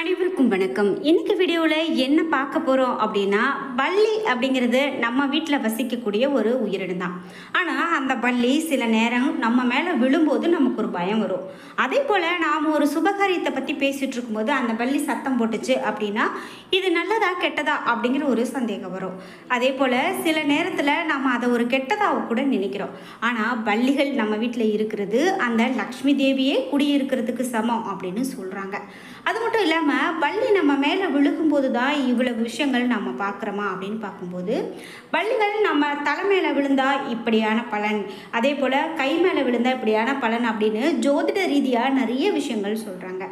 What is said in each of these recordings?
அனைவருக்கும் வணக்கம். இன்னைக்கு வீடியோவில் என்ன பார்க்க போகிறோம் அப்படின்னா பள்ளி அப்படிங்கிறது நம்ம வீட்டில் வசிக்கக்கூடிய ஒரு உயிரினம் தான் ஆனால் அந்த பள்ளி சில நேரம் நம்ம மேலே விழும்போது நமக்கு ஒரு பயம் வரும். அதே போல் நாம் ஒரு சுபகாரியத்தை பற்றி பேசிகிட்டு இருக்கும்போது அந்த பள்ளி சத்தம் போட்டுச்சு அப்படின்னா இது நல்லதா கெட்டதா அப்படிங்கிற ஒரு சந்தேகம் வரும். அதே போல் சில நேரத்தில் நம்ம அதை ஒரு கெட்டதாக கூட நினைக்கிறோம். ஆனால் பள்ளிகள் நம்ம வீட்டில் இருக்கிறது அந்த லக்ஷ்மி தேவியே குடியிருக்கிறதுக்கு சமம் அப்படின்னு சொல்கிறாங்க அது மட்டும் இல்லாமல் பள்ளி நம்ம மேலே விழுகும்போது தான் இவ்வளவு விஷயங்கள் நம்ம பார்க்குறோமா அப்படின்னு பார்க்கும்போது பள்ளிகள் நம்ம தலை மேலே விழுந்தால் இப்படியான பலன் அதே போல் கை மேலே விழுந்தால் இப்படியான பலன் அப்படின்னு ஜோதிட ரீதியாக நிறைய விஷயங்கள் சொல்கிறாங்க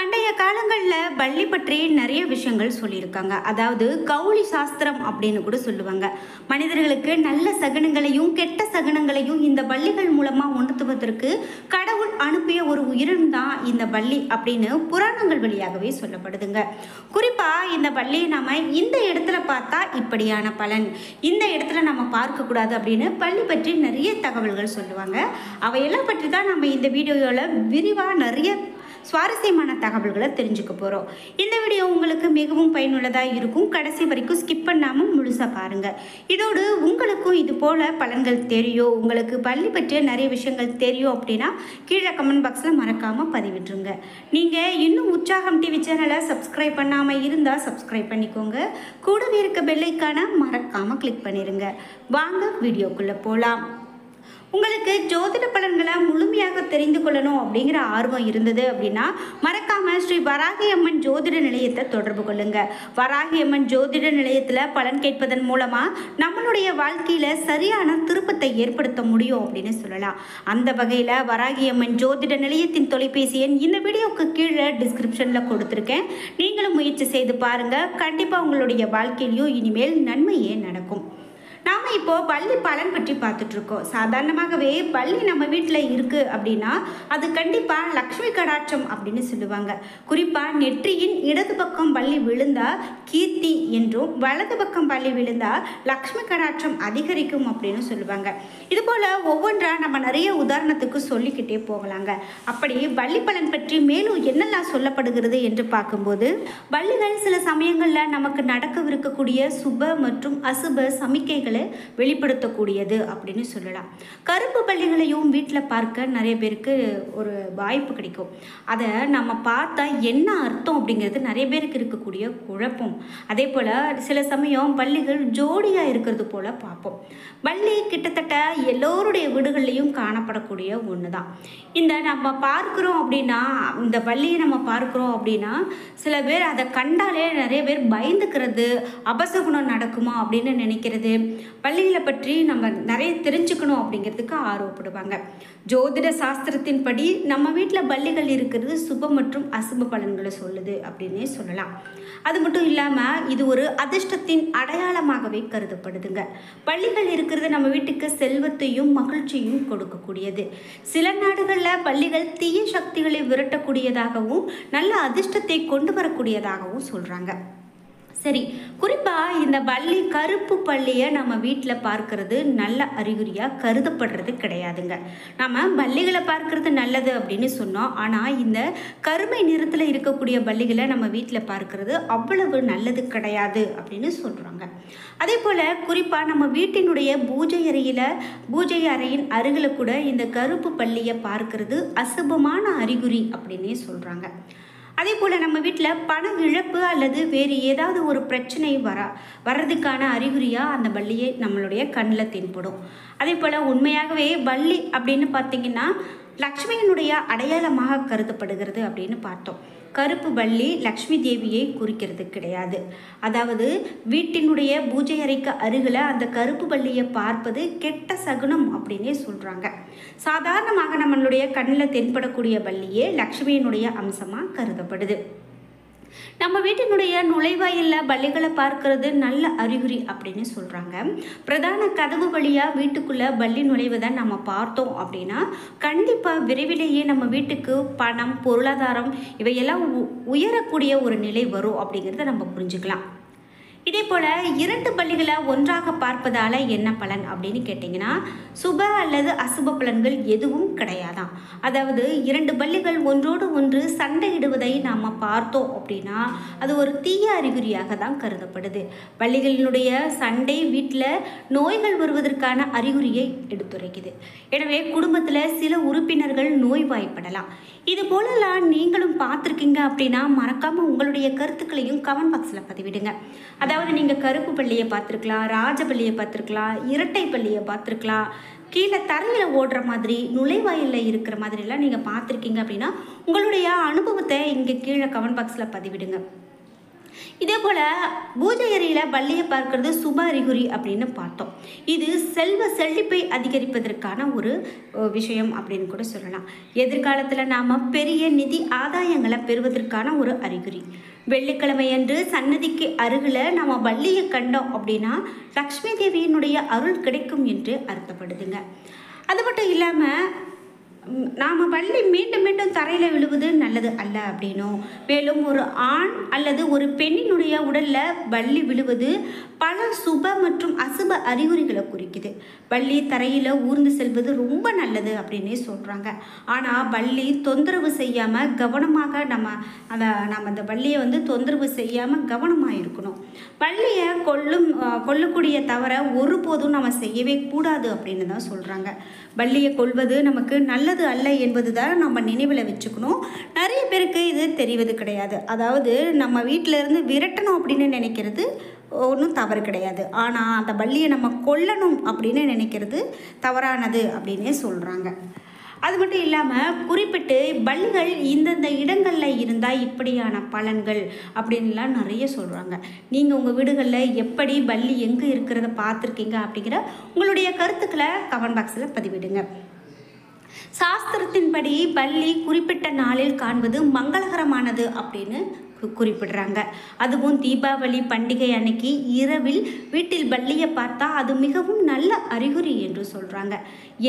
பண்டைய காலங்களில் பள்ளி பற்றி நிறைய விஷயங்கள் சொல்லியிருக்காங்க. அதாவது கௌளி சாஸ்திரம் அப்படின்னு கூட சொல்லுவாங்க. மனிதர்களுக்கு நல்ல சகுனங்களையும் கெட்ட சகுனங்களையும் இந்த பள்ளிகள் மூலமாக உணர்த்துவதற்கு கடவுள் அனுப்பிய ஒரு உயிரினம் தான் இந்த பள்ளி அப்படின்னு புராணங்கள் வழியாகவே சொல்லப்படுதுங்க. குறிப்பாக இந்த பள்ளியை நாம் இந்த இடத்துல பார்த்தா இப்படியான பலன் இந்த இடத்துல நம்ம பார்க்கக்கூடாது அப்படின்னு பள்ளி பற்றி நிறைய தகவல்கள் சொல்லுவாங்க. அவையெல்லாம் பற்றி தான் நம்ம இந்த வீடியோவில் விரிவாக நிறைய சுவாரஸ்யமான தகவல்களை தெரிஞ்சுக்க போகிறோம் இந்த வீடியோ உங்களுக்கு மிகவும் பயனுள்ளதாக இருக்கும். கடைசி வரைக்கும் ஸ்கிப் பண்ணாமல் முழுசாக பாருங்கள் இதோடு உங்களுக்கும் இது போல் பலன்கள் தெரியும். உங்களுக்கு பள்ளி பற்றிய நிறைய விஷயங்கள் தெரியும் அப்படின்னா கீழே கமெண்ட் பாக்ஸில் மறக்காமல் பதிவிட்டுருங்க. நீங்கள் இன்னும் உற்சாகம் டிவி சேனலை சப்ஸ்கிரைப் பண்ணாமல் இருந்தால் சப்ஸ்கிரைப் பண்ணிக்கோங்க. கூடவே இருக்க பெல்லைக்கான மறக்காமல் கிளிக் பண்ணிடுங்க வாங்க வீடியோக்குள்ளே போகலாம் உங்களுக்கு ஜோதிட பலன்களை முழுமையாக தெரிந்து கொள்ளணும் அப்படிங்கிற ஆர்வம் இருந்தது அப்படின்னா மறக்காம ஸ்ரீ வராகி அம்மன் ஜோதிட நிலையத்தை தொடர்பு கொள்ளுங்க. வராகி அம்மன் ஜோதிட நிலையத்தில் பலன் கேட்பதன் மூலமா நம்மளுடைய வாழ்க்கையில சரியான திருப்பத்தை ஏற்படுத்த முடியும் அப்படின்னு சொல்லலாம். அந்த வகையில் வராகி அம்மன் ஜோதிட நிலையத்தின் தொலைபேசி எண் இந்த வீடியோவுக்கு கீழே டிஸ்கிரிப்ஷனில் கொடுத்துருக்கேன். நீங்களும் முயற்சி செய்து பாருங்க. கண்டிப்பாக உங்களுடைய வாழ்க்கையிலையும் இனிமேல் நன்மையே நடக்கும். நான் நாம் இப்போ பள்ளி பலன் பற்றி பார்த்துட்ருக்கோம். சாதாரணமாகவே பள்ளி நம்ம வீட்டில் இருக்குது அப்படின்னா அது கண்டிப்பாக லக்ஷ்மி கடாட்சம் அப்படின்னு சொல்லுவாங்க. குறிப்பாக நெற்றியின் இடது பக்கம் பள்ளி விழுந்தா கீர்த்தி என்றும் வலது பக்கம் பள்ளி விழுந்தா லக்ஷ்மி கடாட்சம் அதிகரிக்கும் அப்படின்னு சொல்லுவாங்க. இது போல் ஒவ்வொன்றா நம்ம நிறைய உதாரணத்துக்கு சொல்லிக்கிட்டே போகலாங்க. அப்படி பள்ளி பலன் பற்றி மேலும் என்னெல்லாம் சொல்லப்படுகிறது என்று பார்க்கும்போது பள்ளிகள் சில சமயங்களில் நமக்கு நடக்கவிருக்கக்கூடிய சுப மற்றும் அசுப சமிக்கைகளை வெளிப்படுத்தக்கூடியது அப்படின்னு சொல்லலாம். கருப்பு பள்ளிகளையும் வீட்டில் பார்க்க நிறைய பேருக்கு ஒரு வாய்ப்பு கிடைக்கும். அதை நம்ம பார்த்தா என்ன அர்த்தம் அப்படிங்கிறது நிறைய பேருக்கு இருக்கக்கூடிய குழப்பம். அதே போல் சில சமயம் பள்ளிகள் ஜோடியாக இருக்கிறது போல் பார்ப்போம். பள்ளி கிட்டத்தட்ட எல்லோருடைய வீடுகள்லையும் காணப்படக்கூடிய ஒன்று தான் இந்த நம்ம பார்க்குறோம் அப்படின்னா இந்த பள்ளியை நம்ம பார்க்குறோம் அப்படின்னா சில பேர் அதை கண்டாலே நிறைய பேர் பயந்துக்கிறது அபசகுணம் நடக்குமா அப்படின்னு நினைக்கிறது. பள்ளிகளை பற்றி நம்ம நிறைய தெரிஞ்சுக்கணும் அப்படிங்கிறதுக்கு ஆர்வப்படுவாங்க. ஜோதிட சாஸ்திரத்தின்படி நம்ம வீட்டில் பள்ளிகள் இருக்கிறது சுப மற்றும் அசுப பலன்களை சொல்லுது அப்படின்னே சொல்லலாம். அது மட்டும் இல்லாமல் இது ஒரு அதிர்ஷ்டத்தின் அடையாளமாகவே கருதப்படுதுங்க. பள்ளிகள் இருக்கிறது நம்ம வீட்டுக்கு செல்வத்தையும் மகிழ்ச்சியும் கொடுக்கக்கூடியது. சில நாடுகளில் பள்ளிகள் தீய சக்திகளை விரட்டக்கூடியதாகவும் நல்ல அதிர்ஷ்டத்தை கொண்டு வரக்கூடியதாகவும் சொல்கிறாங்க சரி குறிப்பாக இந்த பள்ளி கருப்பு பள்ளியை நம்ம வீட்டில் பார்க்கறது நல்ல அறிகுறியாக கருதப்படுறது கிடையாதுங்க. நம்ம பள்ளிகளை பார்க்கறது நல்லது அப்படின்னு சொன்னோம். ஆனால் இந்த கருமை நிறத்தில் இருக்கக்கூடிய பள்ளிகளை நம்ம வீட்டில் பார்க்கறது அவ்வளவு நல்லது கிடையாது அப்படின்னு சொல்கிறாங்க அதே போல் குறிப்பாக நம்ம வீட்டினுடைய பூஜை அறையில் பூஜை அறையின் அருகில் கூட இந்த கருப்பு பள்ளியை பார்க்கறது அசுபமான அறிகுறி அப்படின்னே சொல்கிறாங்க அதே போல் நம்ம வீட்டில் பண இழப்பு அல்லது வேறு ஏதாவது ஒரு பிரச்சனை வர வர்றதுக்கான அறிகுறியாக அந்த பள்ளியை நம்மளுடைய கண்ணில் தென்படும். அதே போல் உண்மையாகவே பள்ளி அப்படின்னு பார்த்தீங்கன்னா லக்ஷ்மியினுடைய அடையாளமாக கருதப்படுகிறது அப்படின்னு பார்த்தோம். கருப்பு பள்ளி லக்ஷ்மி தேவியை குறிக்கிறது கிடையாது. அதாவது வீட்டினுடைய பூஜை அறைக்கு அருகில் அந்த கருப்பு பள்ளியை பார்ப்பது கெட்ட சகுனம் அப்படின்னே சொல்கிறாங்க சாதாரணமாக நம்மளுடைய கண்ணில் தென்படக்கூடிய பள்ளியே லக்ஷ்மியினுடைய அம்சமாக கருதப்படுது. நம்ம வீட்டினுடைய நுழைவாயிலில் பள்ளிகளை பார்க்கறது நல்ல அறிகுறி அப்படின்னு சொல்கிறாங்க பிரதான கதவு வழியாக வீட்டுக்குள்ளே பள்ளி நுழைவதை நம்ம பார்த்தோம் அப்படின்னா கண்டிப்பாக விரைவிலேயே நம்ம வீட்டுக்கு பணம் பொருளாதாரம் இவையெல்லாம் உயரக்கூடிய ஒரு நிலை வரும் அப்படிங்கிறத நம்ம புரிஞ்சுக்கலாம். இதே போல் இரண்டு பள்ளிகளை ஒன்றாக பார்ப்பதால் என்ன பலன் அப்படின்னு கேட்டிங்கன்னா சுப அல்லது அசுப பலன்கள் எதுவும் கிடையாதான் அதாவது இரண்டு பள்ளிகள் ஒன்றோடு ஒன்று சண்டையிடுவதை நாம் பார்த்தோம் அப்படின்னா அது ஒரு தீய அறிகுறியாக தான் கருதப்படுது. பள்ளிகளினுடைய சண்டை வீட்டில் நோய்கள் வருவதற்கான அறிகுறியை எடுத்துரைக்குது. எனவே குடும்பத்தில் சில உறுப்பினர்கள் நோய்வாய்ப்படலாம். இது போலலாம் நீங்களும் பார்த்துருக்கீங்க அப்படின்னா மறக்காமல் உங்களுடைய கருத்துக்களையும் கமெண்ட் பாக்ஸில் பதிவிடுங்க. அதாவது நீங்கள் கருப்பு பள்ளியை பார்த்துருக்கலாம் ராஜ பள்ளியை பார்த்துருக்கலாம் இரட்டை பள்ளியை பார்த்துருக்கலாம் கீழே தரையில் ஓடுற மாதிரி நுழைவாயிலில் இருக்கிற மாதிரிலாம் நீங்கள் பார்த்துருக்கீங்க அப்படின்னா உங்களுடைய அனுபவத்தை இங்கே கீழே கமெண்ட் பாக்ஸில் பதிவிடுங்க. இதே போல் பூஜை அறையில் பள்ளியை பார்க்கறது சுப அறிகுறி அப்படின்னு பார்த்தோம். இது செல்வ செழிப்பை அதிகரிப்பதற்கான ஒரு விஷயம் அப்படின்னு கூட சொல்லலாம். எதிர்காலத்தில் நாம் பெரிய நிதி ஆதாயங்களை பெறுவதற்கான ஒரு அறிகுறி. வெள்ளிக்கிழமை அன்று சன்னதிக்கு அருகில் நம்ம பள்ளியை கண்டோம் அப்படின்னா லக்ஷ்மி தேவியினுடைய அருள் கிடைக்கும் என்று அர்த்தப்படுதுங்க. அது மட்டும் இல்லாமல் நாம் பள்ளி மீண்டும் மீண்டும் தரையில் விழுவது நல்லது அல்ல அப்படின்னும். மேலும் ஒரு ஆண் அல்லது ஒரு பெண்ணினுடைய உடலில் பள்ளி விழுவது பல சுப மற்றும் அசுப அறிகுறிகளை குறிக்குது. பள்ளி தரையில் ஊர்ந்து செல்வது ரொம்ப நல்லது அப்படின்னே சொல்கிறாங்க ஆனால் பள்ளி தொந்தரவு செய்யாமல் கவனமாக நம்ம அந்த நம்ம அந்த பள்ளியை வந்து தொந்தரவு செய்யாமல் கவனமாக இருக்கணும். பள்ளியை கொல்லும் கொல்லக்கூடிய தவறை ஒருபோதும் நம்ம செய்யவே கூடாது அப்படின்னு தான் சொல்கிறாங்க பள்ளியை கொள்வது நமக்கு நல்ல நல்லது அல்ல என்பது தான் நம்ம நினைவில் வச்சுக்கணும். நிறைய பேருக்கு இது தெரிவது கிடையாது. அதாவது நம்ம வீட்டில இருந்து விரட்டணும் அப்படின்னு நினைக்கிறது ஒன்றும் தவறு கிடையாது. ஆனால் அந்த பள்ளியை நம்ம கொல்லணும் அப்படின்னு நினைக்கிறது தவறானது அப்படின்னே சொல்கிறாங்க அது மட்டும் இல்லாமல் குறிப்பிட்டு பள்ளிகள் இந்தந்த இடங்களில் இருந்தால் இப்படியான பலன்கள் அப்படின்லாம் நிறைய சொல்கிறாங்க நீங்கள் உங்கள் வீடுகளில் எப்படி பள்ளி எங்கே இருக்கிறத பார்த்துருக்கீங்க அப்படிங்கிற உங்களுடைய கருத்துக்களை கமெண்ட் பாக்ஸில் பதிவிடுங்க. சாஸ்திரத்தின்படி பள்ளி குறிப்பிட்ட நாளில் காண்பது மங்களகரமானது அப்படின்னு குறிப்பிடுறாங்க. அதுவும் தீபாவளி பண்டிகை அன்னைக்கு இரவில் வீட்டில் பள்ளியை பார்த்தா அது மிகவும் நல்ல அறிகுறி என்று சொல்கிறாங்க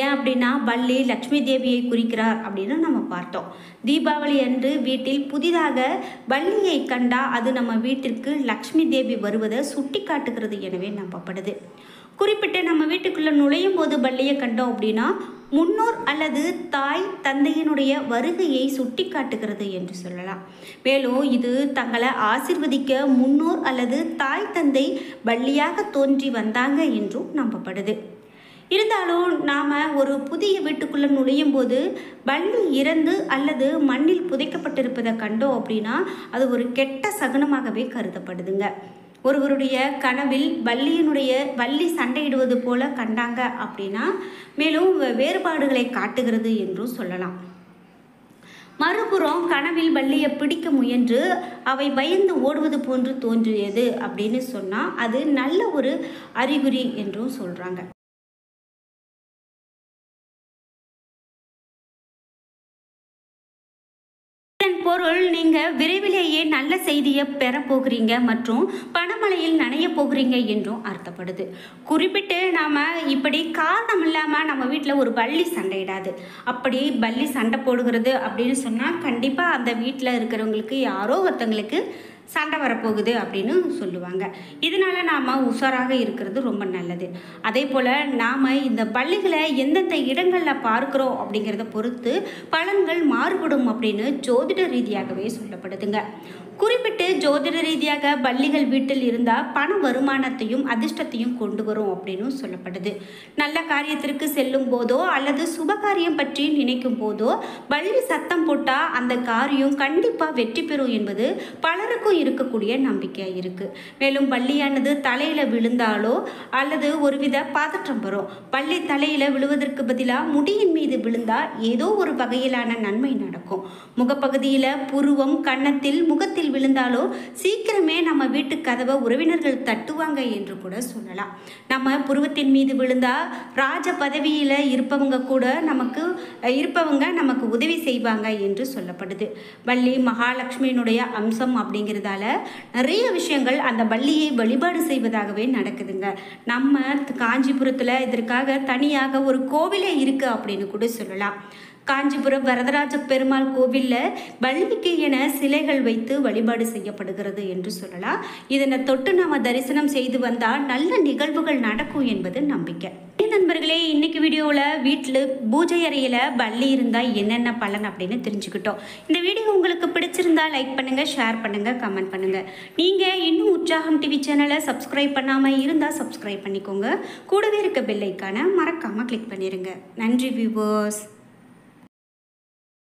ஏன் அப்படின்னா பள்ளி லக்ஷ்மி தேவியை குறிக்கிறார் அப்படின்னு நம்ம பார்த்தோம். தீபாவளி அன்று வீட்டில் புதிதாக பள்ளியை கண்டா அது நம்ம வீட்டிற்கு லக்ஷ்மி தேவி வருவதை சுட்டி காட்டுகிறது எனவே நம்பப்படுது. குறிப்பிட்டு நம்ம வீட்டுக்குள்ளே நுழையும் போது பள்ளியை கண்டோம் அப்படின்னா முன்னோர் அல்லது தாய் தந்தையினுடைய வருகையை சுட்டி காட்டுகிறது என்று சொல்லலாம். மேலும் இது தங்களை ஆசிர்வதிக்க முன்னோர் அல்லது தாய் தந்தை பள்ளியாக தோன்றி வந்தாங்க என்றும் நம்பப்படுது. இருந்தாலும் நாம் ஒரு புதிய வீட்டுக்குள்ளே நுழையும் போது பள்ளி இறந்து அல்லது மண்ணில் புதைக்கப்பட்டிருப்பதை கண்டோம் அப்படின்னா அது ஒரு கெட்ட சகுனமாகவே கருதப்படுதுங்க. ஒருவருடைய கனவில் வள்ளியினுடைய வள்ளி சண்டையிடுவது போல கண்டாங்க அப்படின்னா மேலும் வே- வேறுபாடுகளை காட்டுகிறது என்றும் சொல்லலாம். மறுபுறம் கனவில் வள்ளியை பிடிக்க முயன்று அவை பயந்து ஓடுவது போன்று தோன்றியது அப்படின்னு சொன்னால் அது நல்ல ஒரு அறிகுறி என்றும் சொல்கிறாங்க விரைவிலேயே நல்ல செய்தியை பெற போகிறீங்க மற்றும் பணமழையில் நனைய போகிறீங்க என்றும் அர்த்தப்படுது. குறிப்பிட்டு நாம் இப்படி காரணம் இல்லாமல் நம்ம வீட்டில் ஒரு பள்ளி சண்டையிடாது. அப்படி பள்ளி சண்டை போடுகிறது அப்படின்னு சொன்னால் கண்டிப்பாக அந்த வீட்டில் இருக்கிறவங்களுக்கு யாரோ ஒருத்தங்களுக்கு சண்டை வரப்போகுது அப்படின்னு சொல்லுவாங்க. இதனால நாம் உஷாராக இருக்கிறது ரொம்ப நல்லது. அதே போல் நாம் இந்த பள்ளிகளை எந்தெந்த இடங்களில் பார்க்குறோம் அப்படிங்கிறத பொறுத்து பலன்கள் மாறுபடும் அப்படின்னு ஜோதிட ரீதியாகவே சொல்லப்படுதுங்க. குறிப்பிட்டு ஜோதிட ரீதியாக பள்ளிகள் வீட்டில் இருந்தால் பண வருமானத்தையும் அதிர்ஷ்டத்தையும் கொண்டு வரும் அப்படின்னு சொல்லப்படுது. நல்ல காரியத்திற்கு செல்லும் போதோ அல்லது சுப காரியம் பற்றி நினைக்கும் போதோ பள்ளி சத்தம் போட்டால் அந்த காரியம் கண்டிப்பாக வெற்றி பெறும் என்பது பலருக்கும் இருக்கக்கூடிய நம்பிக்கையாக இருக்குது மேலும் பள்ளியானது தலையில் விழுந்தாலோ அல்லது ஒருவித பாதற்றம் வரும். பள்ளி தலையில் விழுவதற்கு பதிலாக முடியின் மீது விழுந்தால் ஏதோ ஒரு வகையிலான நன்மை நடக்கும். முகப்பகுதியில் புருவம் கன்னத்தில் முகத்தில் விழுந்தாலோ சீக்கிரமே நம்ம வீட்டு கதவை உறவினர்கள் தட்டுவாங்க என்று கூட சொல்லலாம். நம்ம புருவத்தின் மீது விழுந்தால் ராஜ பதவியில் இருப்பவங்க கூட நமக்கு இருப்பவங்க நமக்கு உதவி செய்வாங்க என்று சொல்லப்படுது. வள்ளி மகாலட்சுமியினுடைய அம்சம் அப்படிங்கிறது அப்படிங்கிறதால நிறைய விஷயங்கள் அந்த வள்ளியை வழிபாடு செய்வதாகவே நடக்குதுங்க. நம்ம காஞ்சிபுரத்தில் இதற்காக தனியாக ஒரு கோவிலே இருக்குது அப்படின்னு கூட சொல்லலாம். காஞ்சிபுரம் வரதராஜ பெருமாள் கோவிலில் வள்ளிக்கு என சிலைகள் வைத்து வழிபாடு செய்யப்படுகிறது என்று சொல்லலாம். இதனை தொட்டு நாம் தரிசனம் செய்து வந்தால் நல்ல நிகழ்வுகள் நடக்கும் என்பது நம்பிக்கை. ஏன் நண்பர்களே இன்னைக்கு வீடியோவில் வீட்டில் பூஜை அறையில் பள்ளி இருந்தால் என்னென்ன பலன் அப்படின்னு தெரிஞ்சுக்கிட்டோம். இந்த வீடியோ உங்களுக்கு பிடிச்சிருந்தா லைக் பண்ணுங்கள் ஷேர் பண்ணுங்கள் கமெண்ட் பண்ணுங்கள் நீங்கள் இன்னும் உற்சாகம் டிவி சேனலை சப்ஸ்கிரைப் பண்ணாமல் இருந்தால் சப்ஸ்கிரைப் பண்ணிக்கோங்க. கூடவே இருக்க பெல் மறக்காமல் கிளிக் பண்ணிடுங்க நன்றி வியூவர்ஸ்